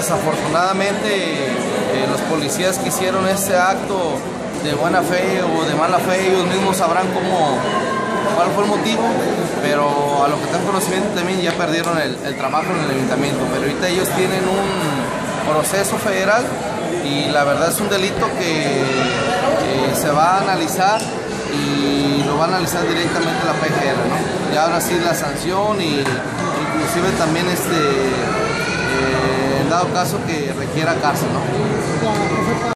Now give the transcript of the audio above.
desafortunadamente eh, los policías que hicieron este acto de buena fe o de mala fe, ellos mismos sabrán cómo, cuál fue el motivo, pero a lo que tengo conocimiento también ya perdieron el, trabajo en el ayuntamiento, pero ahorita ellos tienen un proceso federal y la verdad es un delito que se va a analizar y lo va a analizar directamente la PGR. Y ahora sí la sanción y inclusive también este, caso que requiera cárcel.